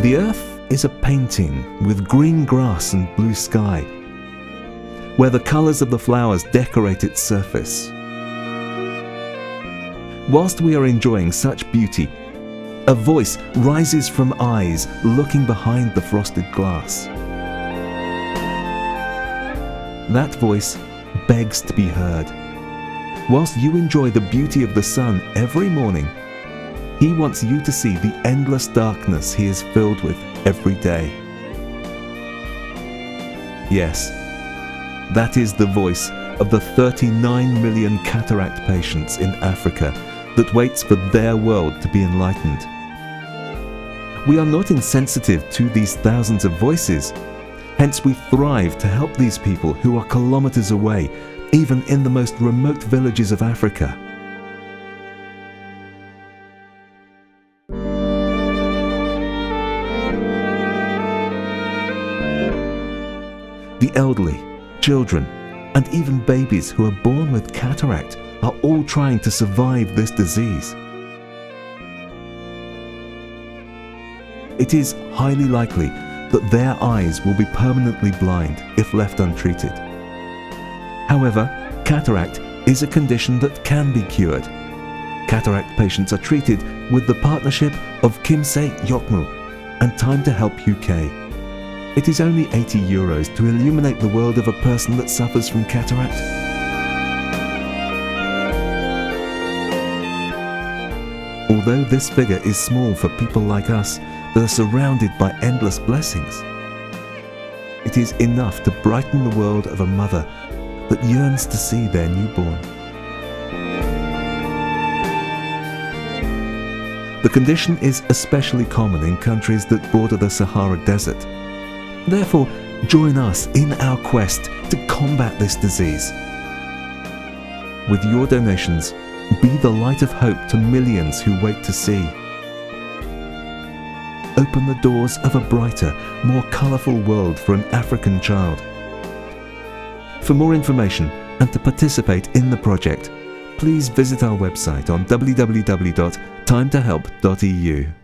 The earth is a painting with green grass and blue sky, where the colours of the flowers decorate its surface. Whilst we are enjoying such beauty, a voice rises from eyes looking behind the frosted glass. That voice begs to be heard. Whilst you enjoy the beauty of the sun every morning, he wants you to see the endless darkness he is filled with every day. Yes, that is the voice of the 39 million cataract patients in Africa that waits for their world to be enlightened. We are not insensitive to these thousands of voices Hence, we thrive to help these people who are kilometers away, even in the most remote villages of Africa. The elderly, children, and even babies who are born with cataract are all trying to survive this disease. It is highly likely that their eyes will be permanently blind if left untreated. However, cataract is a condition that can be cured. Cataract patients are treated with the partnership of Kimse Yok Mu and Time to Help UK. It is only 80 euros to illuminate the world of a person that suffers from cataract. Although this figure is small for people like us, that are surrounded by endless blessings. It is enough to brighten the world of a mother that yearns to see their newborn. The condition is especially common in countries that border the Sahara Desert. Therefore, join us in our quest to combat this disease. With your donations, be the light of hope to millions who wait to see open the doors of a brighter, more colourful world for an African child. For more information and to participate in the project, please visit our website on www.timetohelp.eu.